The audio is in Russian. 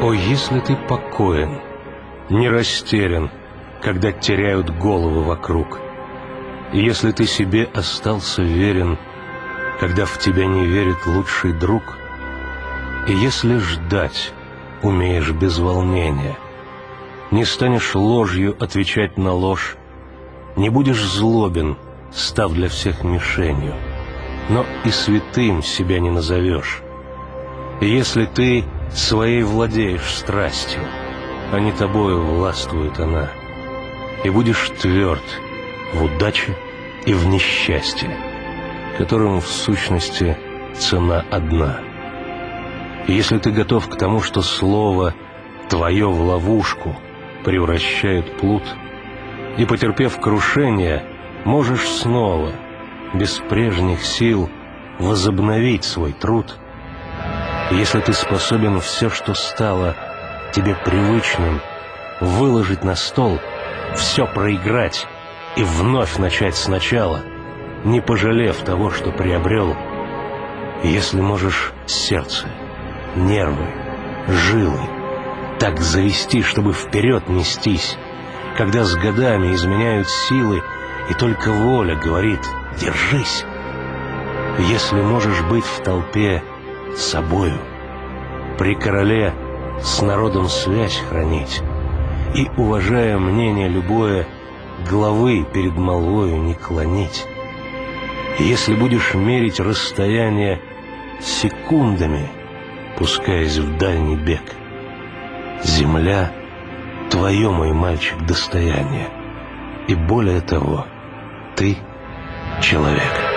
О, если ты покоен, не растерян, когда теряют головы вокруг, и если ты себе остался верен, когда в тебя не верит лучший друг, и если ждать умеешь без волнения, не станешь ложью отвечать на ложь, не будешь злобен, став для всех мишенью, но и святым себя не назовешь. И если ты своей владеешь страстью, а не тобою властвует она, и будешь тверд в удаче и в несчастье, которым в сущности цена одна. И если ты готов к тому, что слово твое в ловушку превращает плут, и, потерпев крушение, можешь снова, без прежних сил, возобновить свой труд, если ты способен все, что стало тебе привычным, выложить на стол, все проиграть и вновь начать сначала, не пожалев того, что приобрел, если можешь сердце, нервы, жилы так завести, чтобы вперед нестись, когда с годами изменяют силы, и только воля говорит «держись». Если можешь быть в толпе собою, при короле с народом связь хранить и, уважая мнение любое, головы перед молвою не клонить. Если будешь мерить расстояние секундами, пускаясь в дальний бег, земля — твое, мой мальчик, достояние, и более того, ты — человек.